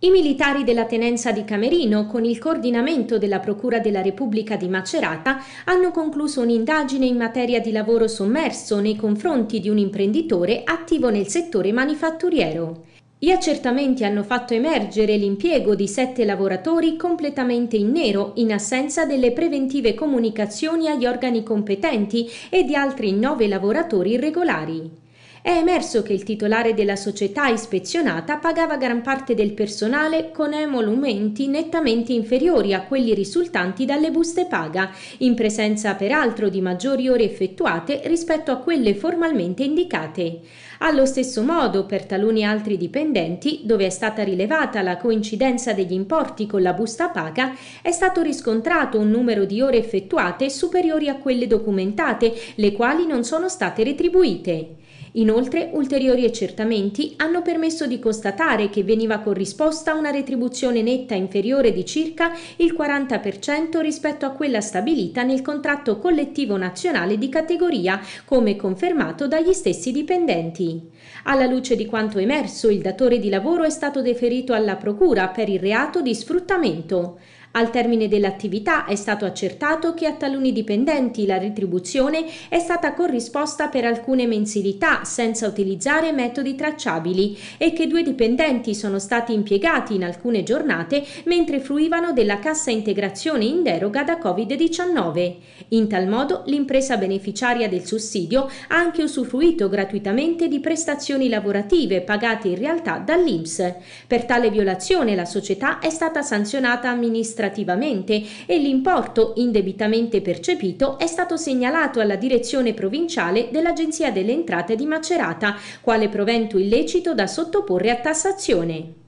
I militari della tenenza di Camerino, con il coordinamento della Procura della Repubblica di Macerata, hanno concluso un'indagine in materia di lavoro sommerso nei confronti di un imprenditore attivo nel settore manifatturiero. Gli accertamenti hanno fatto emergere l'impiego di sette lavoratori completamente in nero in assenza delle preventive comunicazioni agli organi competenti e di altri nove lavoratori irregolari è emerso che il titolare della società ispezionata pagava gran parte del personale con emolumenti nettamente inferiori a quelli risultanti dalle buste paga, in presenza peraltro di maggiori ore effettuate rispetto a quelle formalmente indicate. Allo stesso modo, per taluni altri dipendenti, dove è stata rilevata la coincidenza degli importi con la busta paga, è stato riscontrato un numero di ore effettuate superiori a quelle documentate, le quali non sono state retribuite. Inoltre, ulteriori accertamenti hanno permesso di constatare che veniva corrisposta una retribuzione netta inferiore di circa il 40% rispetto a quella stabilita nel contratto collettivo nazionale di categoria, come confermato dagli stessi dipendenti. Alla luce di quanto emerso, il datore di lavoro è stato deferito alla Procura per il reato di sfruttamento. Al termine dell'attività è stato accertato che a taluni dipendenti la retribuzione è stata corrisposta per alcune mensilità senza utilizzare metodi tracciabili e che due dipendenti sono stati impiegati in alcune giornate mentre fruivano della cassa integrazione in deroga da Covid-19. In tal modo l'impresa beneficiaria del sussidio ha anche usufruito gratuitamente di prestazioni lavorative pagate in realtà dall'INPS. Per tale violazione la società è stata sanzionata amministrativamente amministrativamente e l'importo indebitamente percepito è stato segnalato alla direzione provinciale dell'Agenzia delle Entrate di Macerata, quale provento illecito da sottoporre a tassazione.